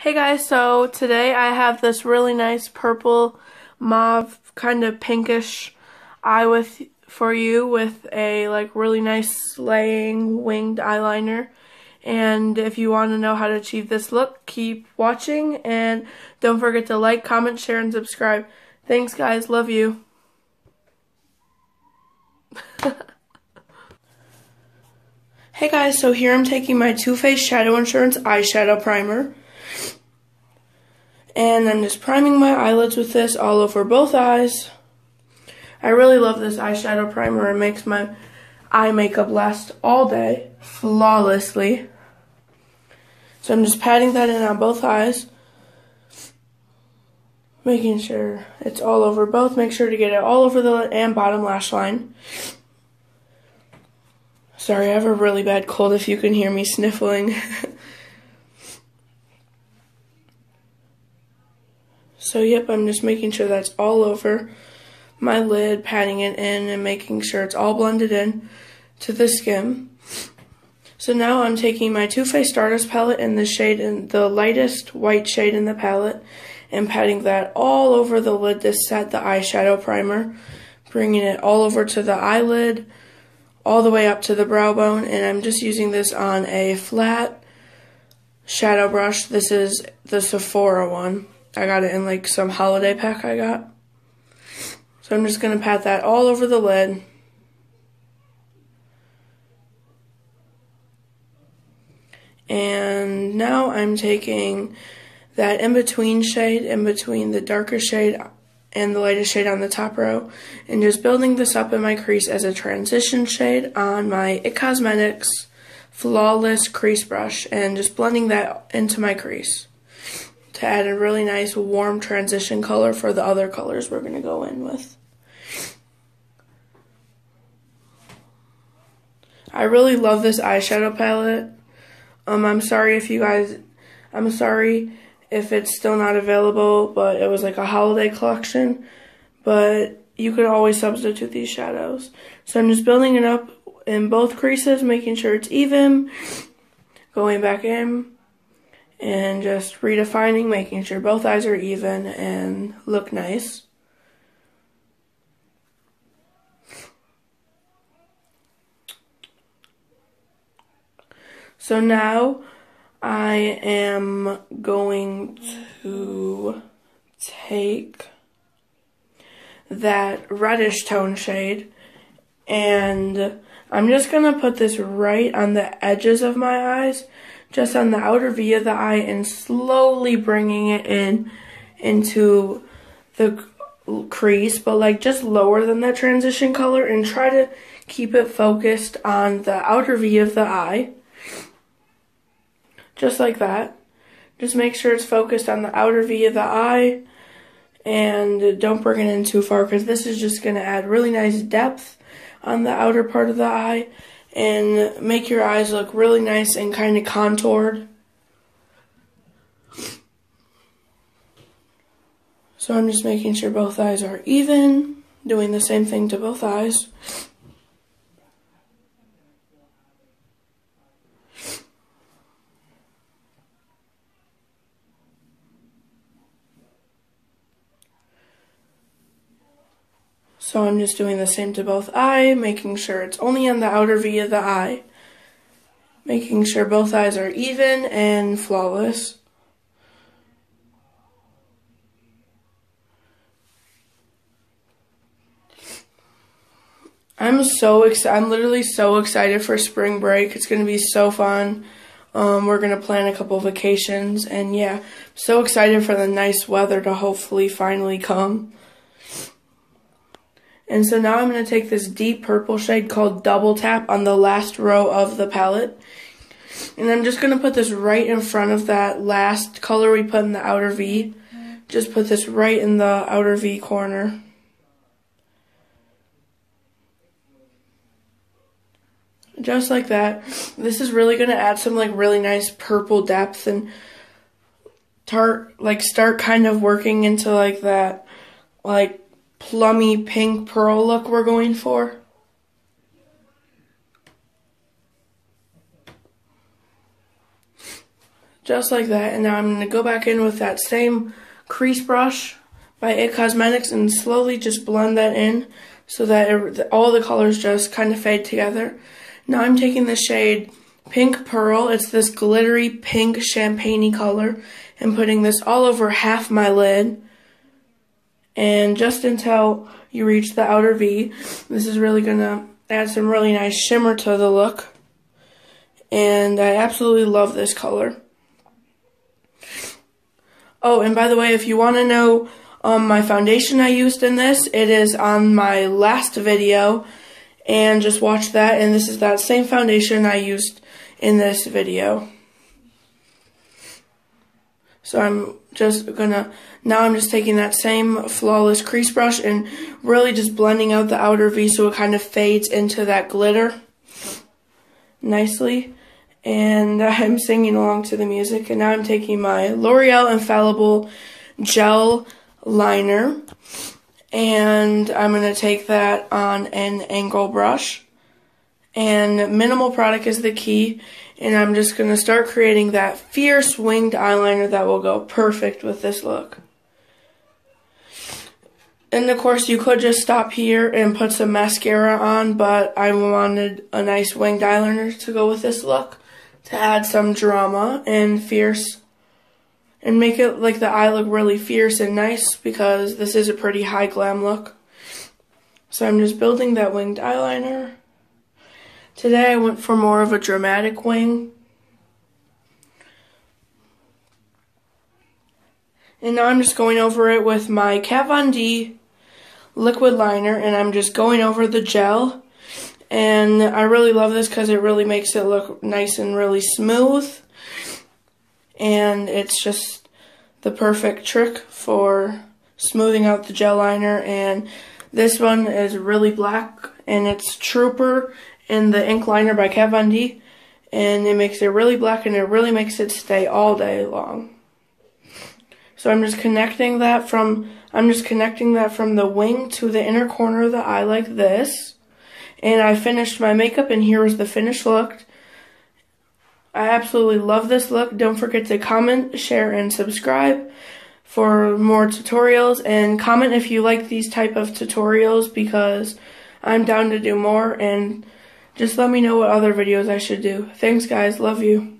Hey guys, so today I have this really nice purple mauve kind of pinkish eye with for you with a like really nice slaying winged eyeliner. And if you want to know how to achieve this look, keep watching and don't forget to like, comment, share, and subscribe. Thanks guys, love you. hey guys, so here I'm taking my Too Faced Shadow Insurance eyeshadow primer. And I'm just priming my eyelids with this all over both eyes. I really love this eyeshadow primer. It makes my eye makeup last all day flawlessly. So I'm just patting that in on both eyes. Making sure it's all over both. Make sure to get it all over the and bottom lash line. Sorry, I have a really bad cold if you can hear me sniffling. So yep, I'm just making sure that's all over my lid, patting it in and making sure it's all blended in to the skin. So now I'm taking my Too Faced Stardust palette in the shade in the lightest white shade in the palette and patting that all over the lid to set the eyeshadow primer, bringing it all over to the eyelid, all the way up to the brow bone, and I'm just using this on a flat shadow brush. This is the Sephora one. I got it in like some holiday pack I got. So I'm just going to pat that all over the lid. And now I'm taking that in-between shade, in between the darker shade and the lightest shade on the top row, and just building this up in my crease as a transition shade on my IT Cosmetics Flawless Crease Brush, and just blending that into my crease to add a really nice warm transition color for the other colors we're going to go in with. I really love this eyeshadow palette. Um, I'm sorry if you guys, I'm sorry if it's still not available, but it was like a holiday collection. But you could always substitute these shadows. So I'm just building it up in both creases, making sure it's even, going back in, and just redefining, making sure both eyes are even and look nice. So now I am going to take that reddish tone shade and I'm just going to put this right on the edges of my eyes just on the outer V of the eye and slowly bringing it in into the crease, but like just lower than that transition color and try to keep it focused on the outer V of the eye. Just like that. Just make sure it's focused on the outer V of the eye and don't bring it in too far because this is just going to add really nice depth on the outer part of the eye and make your eyes look really nice and kind of contoured. So I'm just making sure both eyes are even, doing the same thing to both eyes. So I'm just doing the same to both eye, making sure it's only on the outer V of the eye. Making sure both eyes are even and flawless. I'm so excited. I'm literally so excited for spring break. It's going to be so fun. Um, we're going to plan a couple vacations. And yeah, so excited for the nice weather to hopefully finally come. And so now I'm going to take this deep purple shade called Double Tap on the last row of the palette. And I'm just going to put this right in front of that last color we put in the outer V. Just put this right in the outer V corner. Just like that. This is really going to add some like really nice purple depth and tart like start kind of working into like that like plummy pink pearl look we're going for. Just like that. And now I'm going to go back in with that same crease brush by IT Cosmetics and slowly just blend that in so that it, all the colors just kind of fade together. Now I'm taking the shade Pink Pearl. It's this glittery pink champagne color and putting this all over half my lid. And just until you reach the outer V, this is really going to add some really nice shimmer to the look. And I absolutely love this color. Oh, and by the way, if you want to know um, my foundation I used in this, it is on my last video. And just watch that. And this is that same foundation I used in this video. So I'm just gonna, now I'm just taking that same flawless crease brush and really just blending out the outer V so it kind of fades into that glitter nicely. And I'm singing along to the music and now I'm taking my L'Oreal Infallible Gel Liner and I'm going to take that on an angle brush. And minimal product is the key and I'm just going to start creating that fierce winged eyeliner that will go perfect with this look. And of course you could just stop here and put some mascara on, but I wanted a nice winged eyeliner to go with this look to add some drama and fierce and make it like the eye look really fierce and nice because this is a pretty high glam look. So I'm just building that winged eyeliner. Today I went for more of a dramatic wing. And now I'm just going over it with my Kat Von D liquid liner and I'm just going over the gel. And I really love this because it really makes it look nice and really smooth. And it's just the perfect trick for smoothing out the gel liner. And this one is really black and it's Trooper in the ink liner by Kat Von D, and it makes it really black and it really makes it stay all day long. So I'm just connecting that from I'm just connecting that from the wing to the inner corner of the eye like this. And I finished my makeup and here is the finished look. I absolutely love this look. Don't forget to comment, share, and subscribe for more tutorials and comment if you like these type of tutorials because I'm down to do more and just let me know what other videos I should do. Thanks guys, love you.